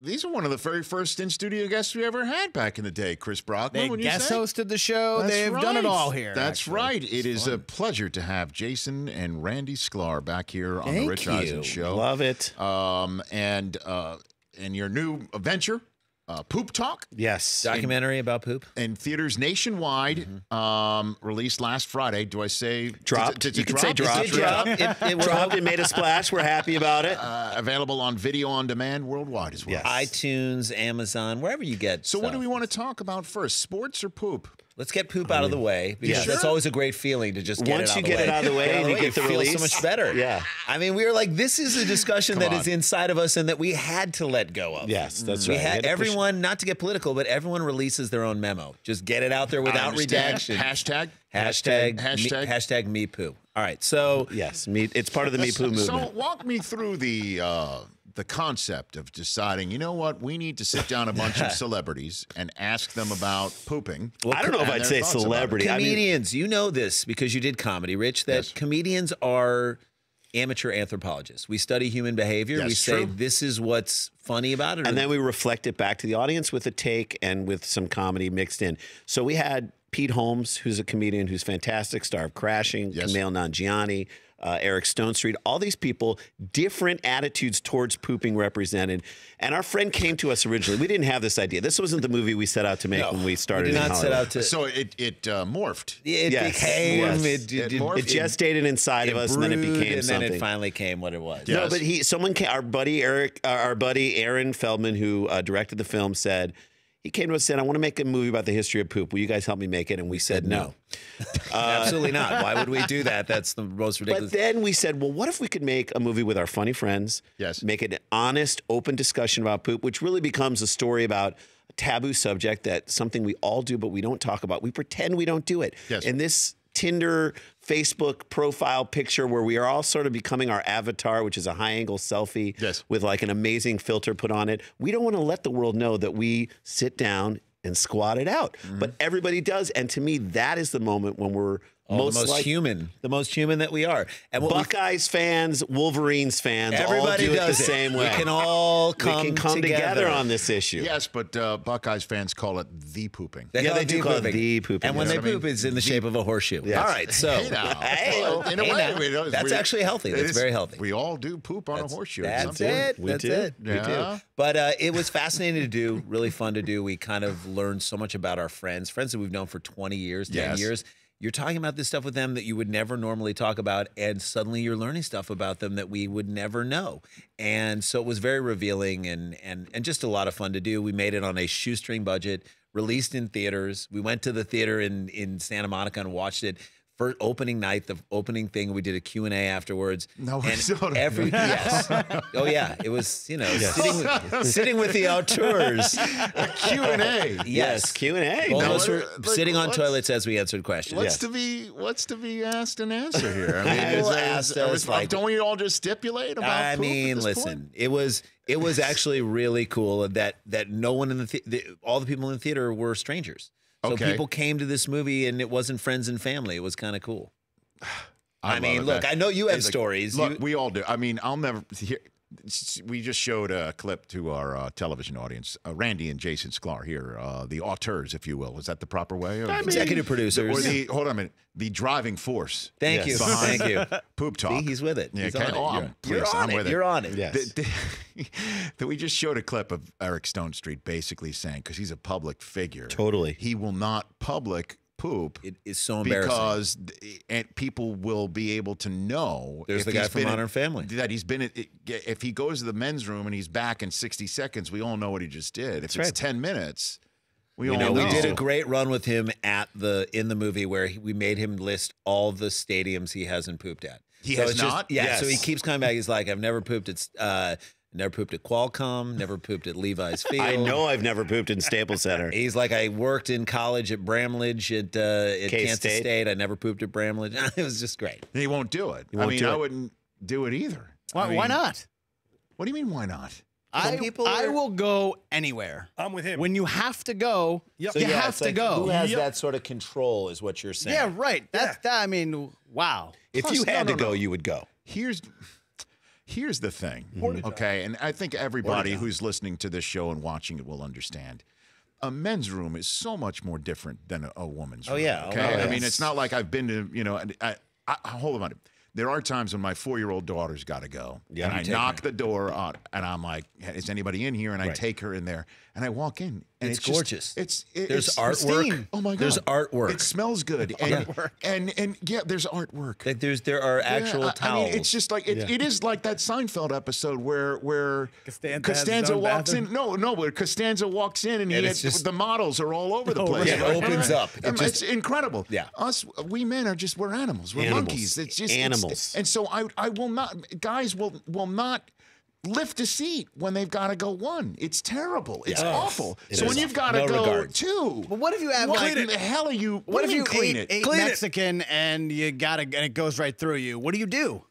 these are one of the very first in studio guests we ever had back in the day, Chris Brockman. They you guest hosted the show. That's They've done it all here. That's actually. right. It is It's a fun. pleasure to have Jason and Randy Sklar back here on the Thank Rich you. Eisen show. Love it. Um, and uh, and your new venture, uh, Poop Talk, Yes. Documentary about poop. in theaters nationwide, um, released last Friday. Do I say Dropped. Did, did You it could drop? say dropped. it Good job. It, it Dropped and made a splash. We're happy about it. Uh, available on video on demand worldwide as well. Yes. iTunes, Amazon, wherever you get. So, what do we want to talk about first? Sports or poop? Let's get poop out of the way because Yes. that's always a great feeling to just get Once it out you of the get way. it out of the way and you get the release. so much better. Yeah. I mean, we were like, this is a discussion Come that is on. inside of us and that we had to let go of. Yes, that's We right. You had had to push- everyone, not to get political, but everyone releases their own memo. Just get it out there without understand. redaction. Hashtag. Hashtag, Hashtag. Me, hashtag me poo. All right. So Yes. Me, it's part of the Me Poo movement. So walk me through the uh, the concept of deciding. You know what? We need to sit down a bunch of celebrities and ask them about pooping. I don't know if I'd say thoughts about it. celebrity. I mean, comedians, you know this because you did comedy, Rich, that Yes. comedians are amateur anthropologists. We study human behavior. we say true. this is what's funny about it. and then we reflect it back to the audience with a take and with some comedy mixed in. So we had Pete Holmes, who's a comedian who's fantastic, star of Crashing, Yes. Kumail Nanjiani, uh, Eric Stonestreet, all these people, different attitudes towards pooping represented. And our friend came to us originally. We didn't have this idea. This wasn't the movie we set out to make No, when we started. we did in not set out to. So it it uh, morphed. it Yes, became. yes. It, It it, morphed. It gestated inside of us, and then it brewed, became and something. then it finally came what it was. Yeah. No, but he, someone, came, our buddy Eric, uh, our buddy Aaron Feldman, who uh, directed the film, said he came to us and said, "I want to make a movie about the history of poop. Will you guys help me make it?" And we said no. Uh, Absolutely not. Why would we do that? That's the most ridiculous. But then we said, well, what if we could make a movie with our funny friends? Yes. Make an honest, open discussion about poop, which really becomes a story about a taboo subject that something we all do, but we don't talk about. We pretend we don't do it. Yes. And this Tinder, Facebook profile picture where we are all sort of becoming our avatar, which is a high angle selfie Yes. with like an amazing filter put on it. We don't want to let the world know that we sit down and squat it out. Mm-hmm. But everybody does. And to me, that is the moment when we're Most, the most like human, the most human that we are. And what we Buckeyes fans, Wolverines fans, Everybody all do does it the same way. We can all come, can come together. on this issue. Yes, but uh, Buckeyes fans call it the pooping. They Yeah, they do the call it the pooping, And when yes. they I mean, poop, it's in the shape of a horseshoe. Yes. All right, so Hey now. Hey, in a hey way, now. we That's we- actually healthy. it That's very healthy. We all do poop on a horseshoe. That's it. We That's do. it. We do. Yeah. But uh, it was fascinating to do, really fun to do. We kind of learned so much about our friends, friends that we've known for 20 years, 10 Yes. years. You're talking about this stuff with them that you would never normally talk about, and suddenly you're learning stuff about them that we would never know. And so it was very revealing and and and just a lot of fun to do. We made it on a shoestring budget, released in theaters. We went to the theater in in Santa Monica and watched it. For opening night, the opening thing, we did a Q&A afterwards. No, and so- every yes, oh yeah, it was you know sitting with, sitting with the auteurs. Q and A. Yes, Q and A. Both Now, of us were like, sitting on toilets as we answered questions. What's Yes. to be what's to be asked and answered here? I mean, People is, asked is, us, is- like- don't we all just stipulate about? I mean, listen, point? it was it was actually really cool that that no one in the, the- the all the people in the theater were strangers. So Okay. people came to this movie and it wasn't friends and family. It was kind of cool. I, love mean, it, look, man. I know you have It's like- stories. Look, You- we all do. I mean, I'll never. Here, we just showed a clip to our uh, television audience. Uh, Randy and Jason Sklar here, uh, the auteurs, if you will. Is that the proper way? Or, Executive producers. Or the hold on a minute, the driving force. Thank you, thank you. Poop talk. See, he's with it. Yeah, He's okay. on it. Oh, I'm You're- You're on it. with it. You're on it. Yes. That, that we just showed a clip of Eric Stonestreet basically saying because he's a public figure, Totally. he will not public poop It is so embarrassing. because th- and people will be able to know. There's if the guy he's from been in- Modern Family. that he's been. in- If he goes to the men's room and he's back in 60 seconds, we all know what he just did. If it's right. 10 minutes, we, all know, know. we did a great run with him at the in the movie where he, we made him list all the stadiums he hasn't pooped at. He So has it's just- not? yeah. Yes. So he keeps coming back. He's like, I've never pooped at, uh, never pooped at Qualcomm, never pooped at Levi's Field. I know I've never pooped in Staples Center. He's like, I worked in college at Bramlage at uh, at Kansas K-State. State. I never pooped at Bramlage. it was just great. He won't do it. I won't mean, do I it. wouldn't do it either. Why, I mean, why not? What do you mean? Why not? I, people I are- will go anywhere. I'm with him. When you have to go, Yep. you have to go. Who has Yep. that sort of control? Is what you're saying? yeah, right. That's that. I mean, wow. If Plus, you no, had no, to go, no. you would go. Here's Here's the thing, mm-hmm. okay, and I think everybody who's listening to this show and watching it will understand. A men's room is so much more different than a, a woman's room. yeah. Oh, Okay. I mean, it's not like I've been to, you know, and I, I, hold on. There are times when my four-year-old daughter's got to go, and I knock the door on, and I'm like, "Is anybody in here?" And I take her in there, and I walk in, and It's it's, just- gorgeous. it's it, There's it's artwork. pristine. Oh my god! There's artwork. It smells good, and and and yeah, there's artwork. Like there's there are actual Yeah, I- towels. I mean, it's just like it, it is like that Seinfeld episode where where Costanza has his own walks bathroom? in. No, no, where Costanza walks in and, he And had, just- the models are all over the oh, place. Yeah, it opens up. It just- it's incredible. Yeah. us we men are just we're animals. We're Animals. monkeys. It's just it's- Animals. and so I I will not guys will will not. Lift a seat when they've got to go one. It's terrible. It's awful. so when is. you've got to No go regard. two, But what if you have what like the hell are you? What if do you mean clean ate, it? ate Clean it. Mexican and you got to and it goes right through you? What do you do?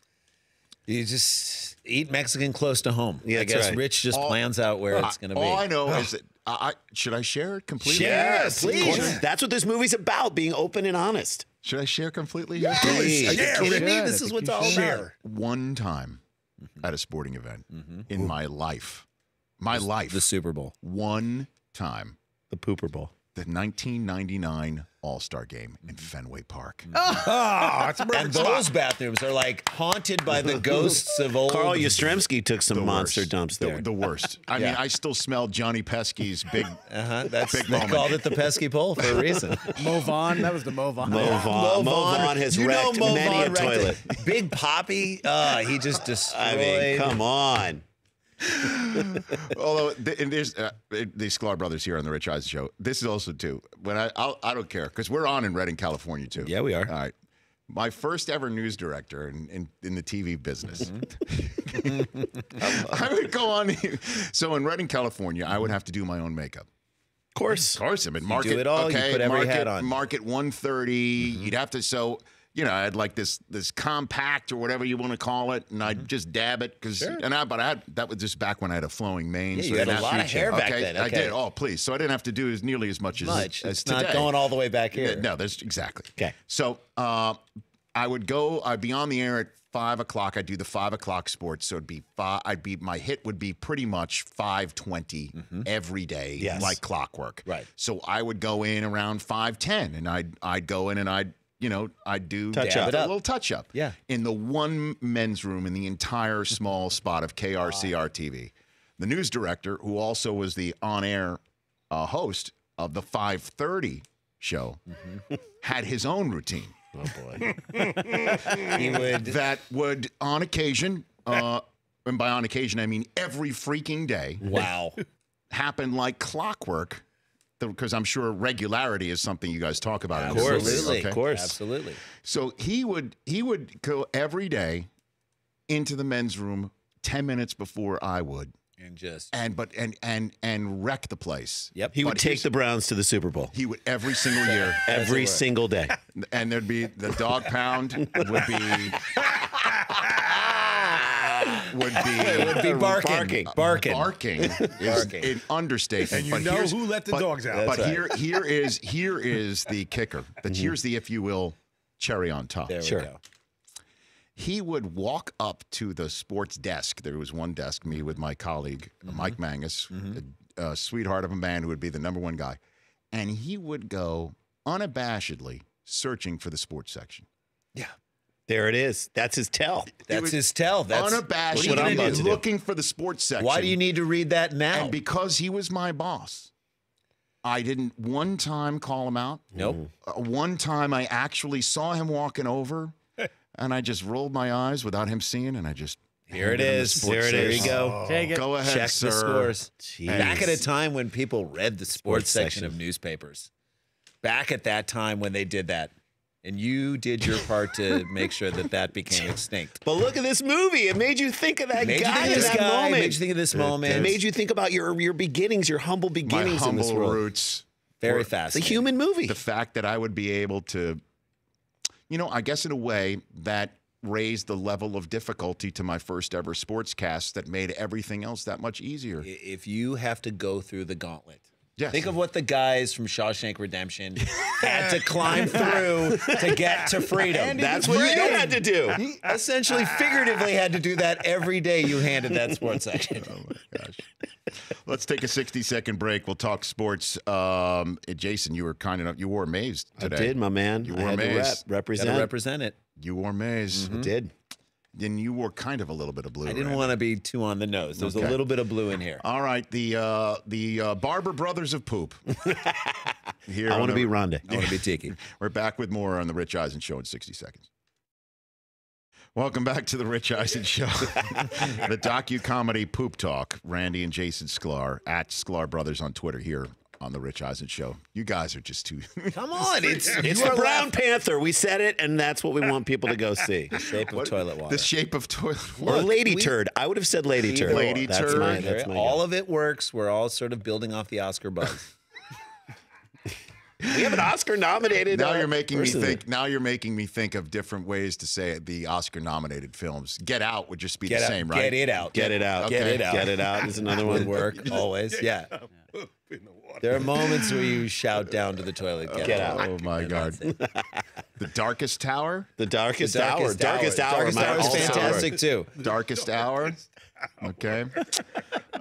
you just eat Mexican close to home. Yeah, I guess right. Rich just plans out where it's going to be. All I know is that I, I should I share it completely. Share, Of please. That's what this movie's about, being open and honest. Should I share completely? Yes, Please. Are you Share. kidding me? This is what's all should. about. One time Mm-hmm. at a sporting event. Mm-hmm. In my life, my life, The Super Bowl. one time, The Pooper Bowl. the 1999 All Star Game in Fenway Park. And those bathrooms are like haunted by the ghosts of old. Carl Yastrzemski took some The monster worst. dumps The- there. The, worst. I mean, Yeah. I still smell Johnny Pesky's big. Uh-huh, that's Big they moment. called it the pesky pole for a reason. Mo Vaughn. That was the Mo Vaughn. Mo Vaughn, Mo Vaughn has you know wrecked Mo many a Vaughn wrecked toilet. it. Big Papi, uh, he just destroyed. I mean, come on. Although th- and there's uh, the Sklar brothers here on the Rich Eisen show. This is also too. When I I'll, I don't care because we're on in Redding, California too. Yeah, we are. All right. My first ever news director in, in, in the TV business. I would go on. So in Redding, California, I would have to do my own makeup. Of course. Of course, I mean, market. it all, you Okay, put every market, hat on. Market 130. You'd have to. So you know, I had like this this compact or whatever you want to call it, and I'd just dab it because. And I, but I had that was just back when I had a flowing mane. Yeah, so you had a lot of hair back okay, then, I did. Oh, please. So I didn't have to do as nearly as much as much. as It's not going all the way back here. No, that's exactly. Okay. So uh, I would go. I'd be on the air at five o'clock. I'd do the five o'clock sports. So it'd be five. I'd be my hit would be pretty much five every day, Yes. like clockwork. Right. So I would go in around five ten, and I'd I'd go in and I'd you know I'd do Touch a up. little touch up. Yeah. In the one men's room in the entire small spot of KRCR TV, the news director, who also was the on air uh, host of the five thirty show, had his own routine Oh, boy. He would. that would, on occasion, uh, and by on occasion I mean every freaking day, Wow. happen like clockwork. Because I'm sure regularity is something you guys talk about. in this course. Absolutely. okay? Of course. Absolutely. So he would he would go every day into the men's room ten minutes before I would, And just. and but and and and wreck the place. Yep. He would But take he's- the Browns to the Super Bowl He would every single year, every single day. and there'd be the dog pound would be would be would be barking. Barking. Barking. barking is Barking. an understatement. And you but know who let the but- dogs out. But That's here, here is here is the kicker. That mm-hmm. here's the, if you will, cherry on top. There Sure. we go. He would walk up to the sports desk. There was one desk, me with my colleague mm-hmm. Mike Mangus, mm-hmm. a, a sweetheart of a man who would be the number one guy, and he would go unabashedly searching for the sports section. There it is. That's his tell. That's his tell. That's unabashedly what I'm about to do. looking for the sports section. Why do you need to read that now? And because he was my boss, I didn't one time call him out. nope. Uh, one time I actually saw him walking over, and I just rolled my eyes without him seeing, and I just Here it is. handed him the is. sports There it There is. you go. Take it. Go ahead, Check sir. the scores. Jeez. Back at a time when people read the sports, Sports section section. of newspapers. Back at that time when they did that. And you did your part to make sure that that became extinct. But look at this movie. It made you think of that Made guy in that guy, moment. made you think of this moment. It made you think about your your beginnings, your humble My beginnings in this humble world. roots. Very fast. The human movie. The fact that I would be able to, you know, I guess in a way that raised the level of difficulty to my first ever sportscast that made everything else that much easier. If you have to go through the gauntlet Yes. Think of what the guys from Shawshank Redemption had to climb through to get to freedom. That's what you had to do. He essentially, figuratively, had to do that every day you handed that sports section. Oh my gosh. Let's take a 60 second break. We'll talk sports. Um, Jason, you were kind enough. You wore maize today. I did, my man. You I wore had to maize. rep, Got represent. to represent it. You wore maize. I did. And you wore kind of a little bit of blue. I didn't want to be too on the nose. There's Okay. a little bit of blue in here. All right, the uh, the uh, Barber Brothers of Poop. Here I want to be Ronde. I want to be Tiki. We're back with more on the Rich Eisen Show in 60 seconds. Welcome back to the Rich Eisen Show, the docu comedy Poop Talk. Randy and Jason Sklar at Sklar Brothers on Twitter here on the Rich Eisen Show. You guys are just too. Come on, it's It's the are Brown Panther. We said it, and that's what we want people to go see. the shape of toilet water. the shape of toilet water. Or water. Lady we- Turd. I would have said Lady Turd. Lady that's Turd. My, that's my all guess. of it works. We're all sort of building off the Oscar buzz. We have an Oscar nominated. Now uh, you're making me person there. think. Now you're making me think of different ways to say the Oscar-nominated films. Get Out would just be Get the out, same, right? Get it out. Get it out. Get it out. Get it out is another one. work always. Yeah. There are moments where you shout down to the toilet. Get, Get out. out. Oh my God! The Darkest Tower. The darkest, The hour. Darkest hour. Darkest hour is fantastic work. too. Darkest Hour. Okay.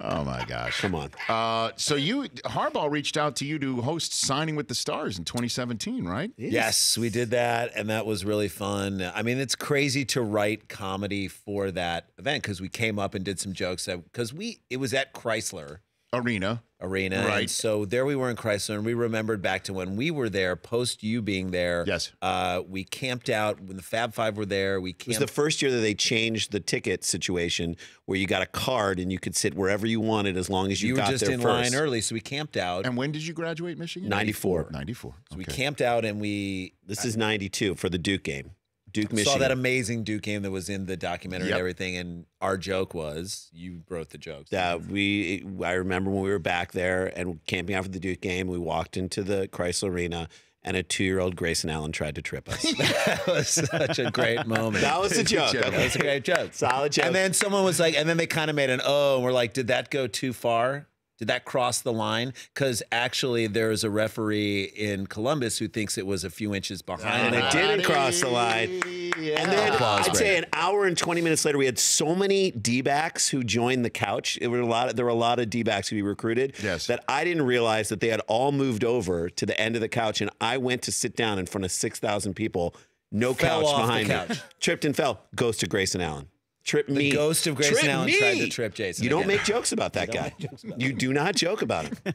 Oh my gosh. Come on. Uh, so you Harbaugh reached out to you to host Signing with the Stars in 2017, right? Yes, we did that, and that was really fun. I mean, it's crazy to write comedy for that event because we came up and did some jokes because we it was at Crisler Arena. Arena, Right. And so there we were in Crisler, and we remembered back to when we were there, post you being there. Yes. uh, we camped out when the Fab Five were there. We It was the first year that they changed the ticket situation where you got a card and you could sit wherever you wanted as long as you, you were got just there in first. line early, so we camped out. And when did you graduate Michigan? 94. 94. So we camped out, and we This is 92 for the Duke game. Duke, Michigan. saw that amazing Duke game that was in the documentary Yep. and everything. And our joke was you wrote the jokes. Uh, we, I remember when we were back there and camping out for the Duke game, we walked into the Crisler Arena and a two-year-old Grayson Allen tried to trip us. that was such a great moment. that was a joke. joke. That was a great joke. Solid joke. And then someone was like, and then they kind of made an oh, and we're like, did that go too far? Did that cross the line? Because actually, there's a referee in Columbus who thinks it was a few inches behind. And it didn't cross the line. Yeah. And then Applause I'd say an hour and 20 minutes later, we had so many D-backs who joined the couch. It were a lot. there were a lot of D-backs who we recruited. Yes. That I didn't realize that they had all moved over to the end of the couch, and I went to sit down in front of 6,000 people. No Fell couch off the behind me. couch. Tripped and fell. Goes to Grayson Allen. Trip me. ghost of Grayson Trip Allen me. tried to trip Jason You don't again. make jokes about that guy. you do not joke about him.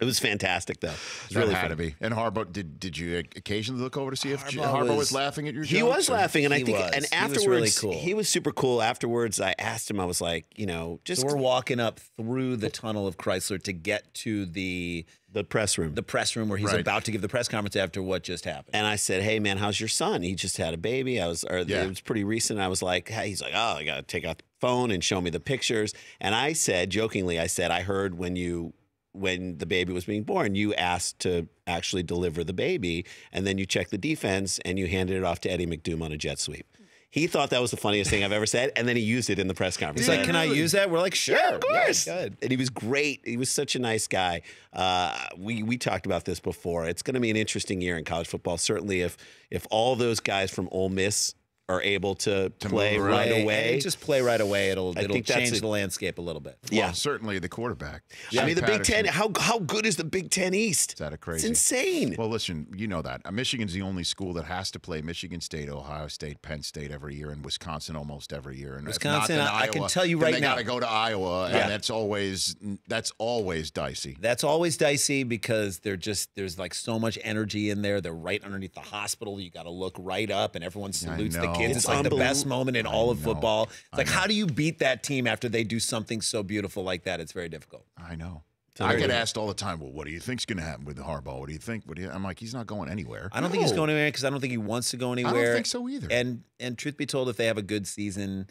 it was fantastic, though. It was That really had fun. to be. And Harbaugh, did did you occasionally look over to see if Harbaugh, Harbaugh was, was- laughing at your He jokes, was or- laughing, and I think, was. and He was afterwards, really cool. he was super cool. Afterwards, I asked him, I was like, you know, just So we're walking up through the tunnel of Crisler to get to the the press room. the press room where he's Right. about to give the press conference after what just happened. and I said, "Hey, man, how's your son? He just had a baby. I was, or Yeah. it was pretty recent. I was like, hey, he's like, oh, I got to take out the phone and show me the pictures. And I said, jokingly, I said, I heard when you, when the baby was being born, you asked to actually deliver the baby, and then you checked the defense and you handed it off to Eddie McDoom on a jet sweep. He thought that was the funniest thing I've ever said, and then he used it in the press conference. He's like, "Can I use that?" We're like, "Sure, Yeah, of course. good." And he was great. He was such a nice guy. Uh, we we talked about this before. It's going to be an interesting year in college football. Certainly, if if all those guys from Ole Miss are able to, play move right Play- away, and just play right away. It'll I it'll think change a- the landscape a little bit. Well, yeah. certainly the quarterback. I mean, the Big Ten. How how good is the Big Ten East? Is that a crazy? It's insane. Well, listen, you know that Uh, Michigan's the only school that has to play Michigan State, Ohio State, Penn State every year, and Wisconsin almost every year. And Wisconsin, not, then I- I can tell you then right they now- they got to go to Iowa, Yeah. and that's always that's always dicey. That's always dicey because they're just there's like so much energy in there. They're right underneath the hospital. You got to look right up, and everyone salutes the know. Kids. It's It's, like the best moment in all of football. It's like how do you beat that team after they do something so beautiful like that? It's very difficult. I know. So I get asked all the time, "Well, what do you think's going to happen with the Harbaugh? What do you think?" What do you? I'm like, he's not going anywhere. I don't think he's No. going anywhere because I don't think he wants to go anywhere. I don't think so either. And and truth be told, if they have a good season,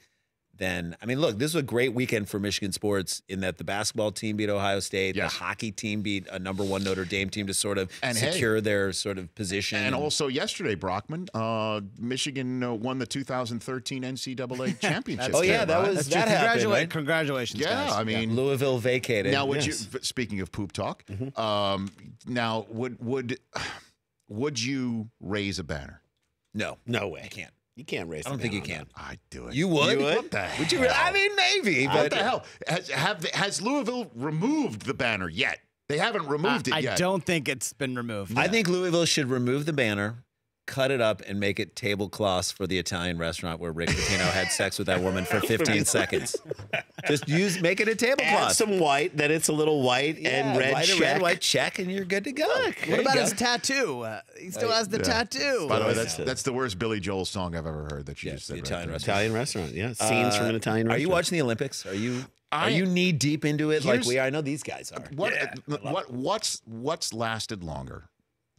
then I mean, look, this was a great weekend for Michigan sports in that the basketball team beat Ohio State, Yes. the hockey team beat a number one Notre Dame team to sort of And hey- secure their sort of position. And also yesterday, Brockman, uh, Michigan uh, won the 2013 NCAA championship. Oh, yeah, that right? was- That's that true. happened, Congratula- right? Congratulations, Yeah, guys. I mean, Louisville vacated. now would yes. you? Speaking of poop talk, um, now would would would you raise a banner? no, No way. I can't. You can't raise. I don't think you banner on can. I'd do it. You would? You would? What the Would you? Really? I mean, maybe, what the hell? Has, have, has Louisville removed the banner yet? They haven't removed I it yet. I don't think it's been removed. I think Louisville should remove the banner, cut it up, and make it tablecloths for the Italian restaurant where Rick Pitino had sex with that woman for 15 seconds. Just use, make it a tablecloth. Add tablecloth. some white, that it's a little white Yeah, and red white, check. red, white check, and you're good to go. There What about go. his tattoo? Uh, he still has the Yeah. tattoo. By the way, that's that's the worst Billy Joel song I've ever heard. That you Yeah, just the said. Italian right restaurant. Italian restaurant, yeah. Scenes from an Italian Uh, Are restaurant. you watching the Olympics? Are you? I- are you knee deep into it like we are? I know these guys are. What what what's what's lasted longer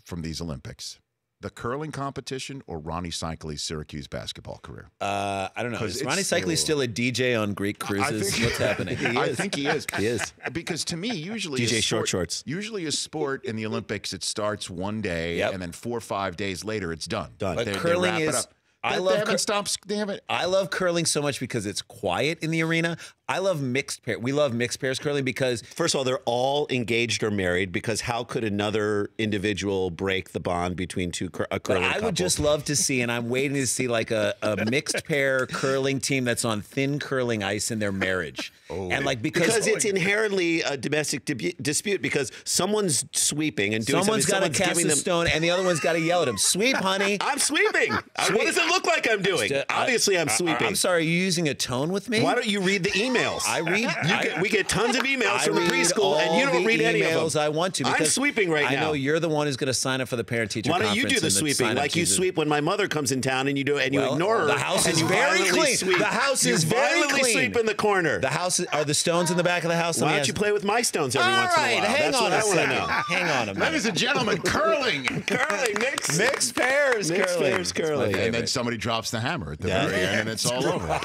from these Olympics? The curling competition or Rony Seikaly's Syracuse basketball career? Uh, I don't know. Is Ronnie Cycli still a DJ on Greek cruises? think- What's happening? I think he is. He is. Because to me, usually DJ a short shorts. Usually a sport in the Olympics, it starts one day Yep. and then four or five days later, it's done. Done. But They- they curling it is- up. I They- love They haven't stopped. They haven't. I love curling so much because it's quiet in the arena. I love mixed pair. We love mixed pairs curling because First of all, they're all engaged or married because how could another individual break the bond between two cur- a curling I couple? would just love to see, and I'm waiting to see like a, a mixed pair curling team that's on thin curling ice in their marriage. oh, and like because, because it's oh, inherently a domestic dispute because someone's sweeping and doing someone's got to cast a them. stone, and the other one's got to yell at him, "Sweep, honey." I'm sweeping. Uh, what does it look like I'm doing? I- uh, Obviously, I'm I- sweeping. I'm sorry, are you using a tone with me? Why don't you read the emails? I read? You I- get, we get tons of emails I from the preschool, and you don't the read any of emails them. I want to. I'm sweeping right now. I know you're the one who's going to sign up for the parent teacher. Why don't you do the sweeping like you sweep when my mother comes in town and you do and you Well, ignore her? the house is very clean. Sweep. The house You is very clean. sweep in the corner. The house are the stones in the back of the house. Why don't you play with my stones every All once in a while? hang That's on what a I want to second. know. Hang on a minute. Ladies and gentlemen, curling. Curling, mix, Mixed pairs, mix curling. pairs, curling. And then somebody drops the hammer at the very end, and it's all over.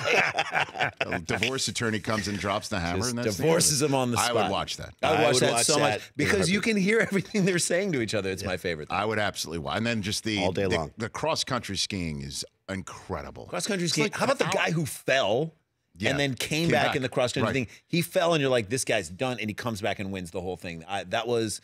Divorce attorney comes and drops the hammer, Just and that's the divorces end of them on the spot. I would watch that. I would I watch would that watch so that much because you can hear everything they're saying to each other. It's my favorite. Thing. I would absolutely watch. And then just the All day the, long. The cross country skiing is incredible. Cross country skiing. like How about the guy who fell Yeah, and then came, came back, back. in the cross country Right. thing? He fell, and you're like, this guy's done, and he comes back and wins the whole thing. I, that was.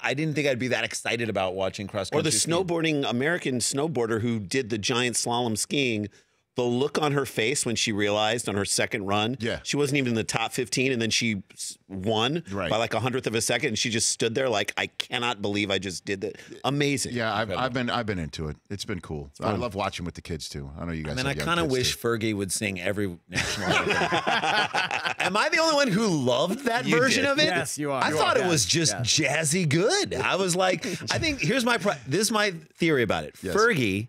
I didn't think I'd be that excited about watching cross Or the skiing. snowboarding American snowboarder who did the giant slalom skiing. The look on her face when she realized on her second run, Yeah. she wasn't even in the top 15, and then she won Right. by like a hundredth of a second, and she just stood there like, I cannot believe I just did that. Amazing. Yeah, I've, I've been I've been into it. It's been cool. I love watching with the kids too. I know you guys. I mean, I have young kind of wish too. Fergie would sing every national anthem. Am I the only one who loved that You version did. of it? Yes, you are. I You thought are. it was just yes. jazzy good. I was like, I think here's my pri- this is my theory about it. Yes. Fergie,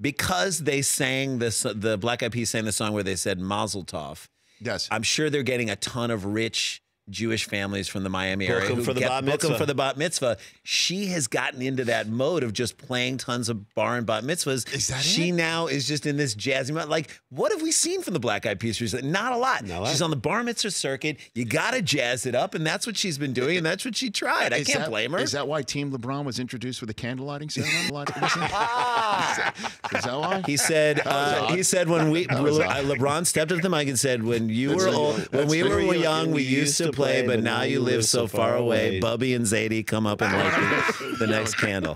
because they sang this, the Black Eyed Peas sang the song where they said Mazel Tov. Yes. I'm sure they're getting a ton of rich Jewish families from the Miami area. who for the get, bat book 'em mitzvah. for the bat mitzvah. She has gotten into that mode of just playing tons of bar and bat mitzvahs. Is that she it? now is just in this jazzy mode. Like, what have we seen from the Black Eyed Peas recently? Not a lot. Not a lot. She's on the bar mitzvah circuit. You got to jazz it up, and that's what she's been doing, and that's what she tried. I Is can't that- blame her. Is that why Team LeBron was introduced with a candle lighting ceremony? is that why? He said. Uh, he said when we Le- LeBron stepped up to the mic and said, "When you That's were old, when we were young, we used to play, but now you live so far away." Bubby and Zadie come up and light the, the next candle.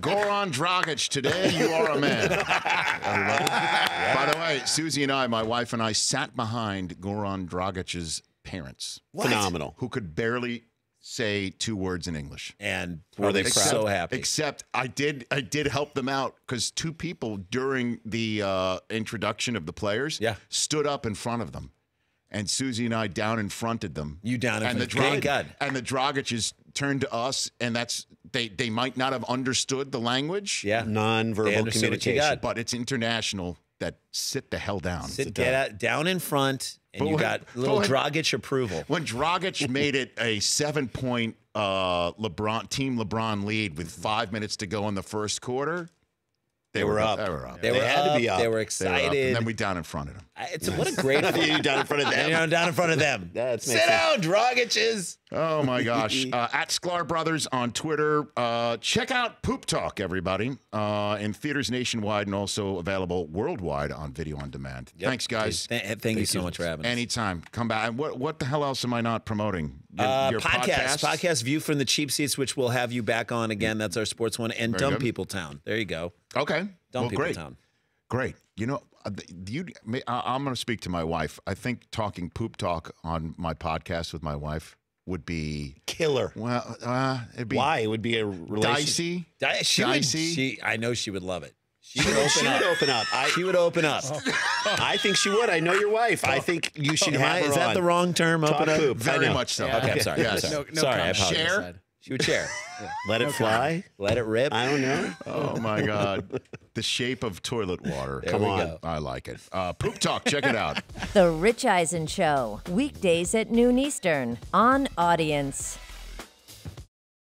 Goran Dragic, today you are a man. I love it. By the way, Susie and I, my wife and I, sat behind Goran Dragic's parents, Phenomenal. who could barely say two words in English. And Were they probably proud? so happy? Except I did I did help them out because two people during the uh, introduction of the players Yeah. stood up in front of them. And Susie and I down in fronted them. You down in and the front- thank God. And the Dragic's turned to us, and that's they they might not have understood the language. yeah, Nonverbal They understood what you communication. got. But it's international that sit the hell down. Sit get out, down in front, and But you when- got little when- Dragic approval. When Dragic made it a seven point uh, LeBron team LeBron lead with five minutes to go in the first quarter, They were up. They were up. They, They were had to be up. They were were They were excited. And then we down in front of them. I- it's what a great. you down in front of you them. know, down in front of them. Sit down. Oh my gosh! uh, at Sklar Brothers on Twitter. Uh, check out Poop Talk, everybody, uh, in theaters nationwide and also available worldwide on video on demand. Thanks, guys. Th- thank, you so much for having us. Anytime, come back. And What what the hell else am I not promoting? Your, Uh, your podcast, podcasts? podcast view from the cheap seats, which we'll have you back on again. That's our sports one, and Very Dumb good. People Town. There you go, Okay, Dumb well, People great, Town. great. You know, uh, you. I'm going to speak to my wife. I think talking poop talk on my podcast with my wife would be Killer. well. Uh, it'd be Why? It would be a relationship. dicey. Di- She would, Dicey. she, I know she would love it. She would open She up. would open up. I, She would open up. I think she would. I know your wife. I think you should Am have I- her is that on. the wrong term? Talk Open up. poop. I Very much so. Okay, I'm sorry. Yes. I'm sorry. No- no sorry, I comment. apologize. Share? She would share. Let it fly. Let it rip. I don't know. Oh my God. The shape of toilet water. There Come on. go. I like it. Uh, Poop Talk, check it out. The Rich Eisen Show, weekdays at noon Eastern on Audience.